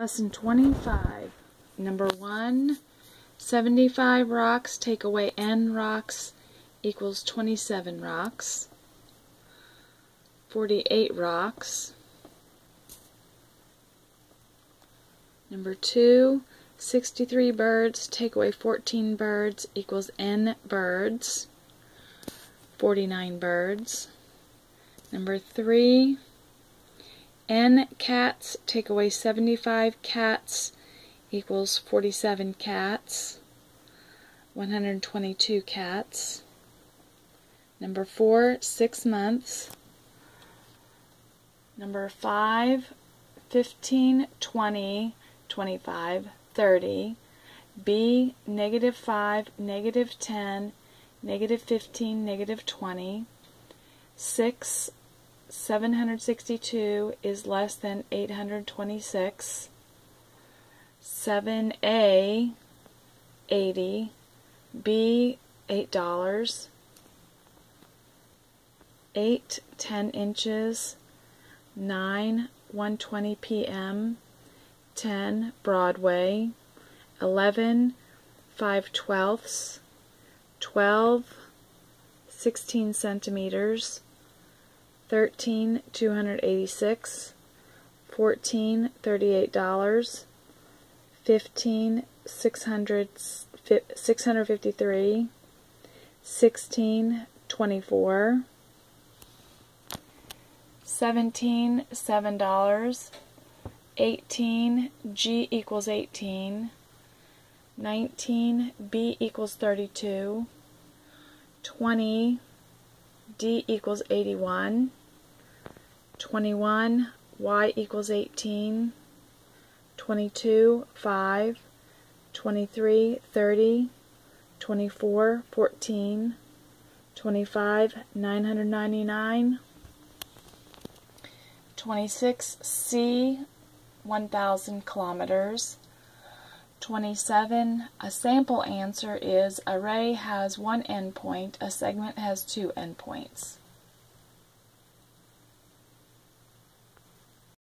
Lesson 25. Number 1, 75 rocks take away n rocks equals 27 rocks. 48 rocks. Number 2, 63 birds take away 14 birds equals n birds. 49 birds. Number 3, n cats take away 75 cats equals 47 cats. 122 cats. Number 4, 6 months. Number 5, 15, 20, 25, 30. B, negative 5, negative 10, negative 15, negative 20. 6, 762 is less than 826. 7A, 80. B, $8. 8, 10 inches. 9, 120 p.m. 10, Broadway. 11, 5 twelfths. 12, 16 centimeters. 13 286 14 $38 15 600 653 16 24 17 $7 18 G equals 18 19 B equals 32 20 D equals 81 21, y equals 18, 22, 5, 23, 30, 24, 14, 25, 999, 26, c, 1000 kilometers, 27, a sample answer is a ray has one endpoint, a segment has two endpoints.